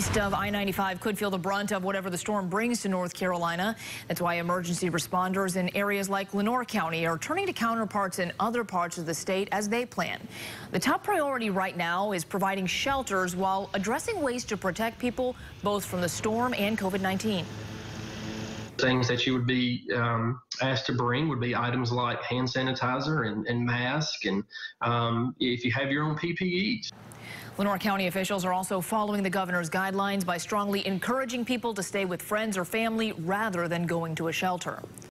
east of I-95 could feel the brunt of whatever the storm brings to North Carolina. That's why emergency responders in areas like Lenoir County are turning to counterparts in other parts of the state as they plan. The top priority right now is providing shelters while addressing ways to protect people both from the storm and COVID-19. Things that you would be um, asked to bring would be items like hand sanitizer and, and mask, and um, if you have your own PPEs. Lenoir County officials are also following the governor's guidelines by strongly encouraging people to stay with friends or family rather than going to a shelter.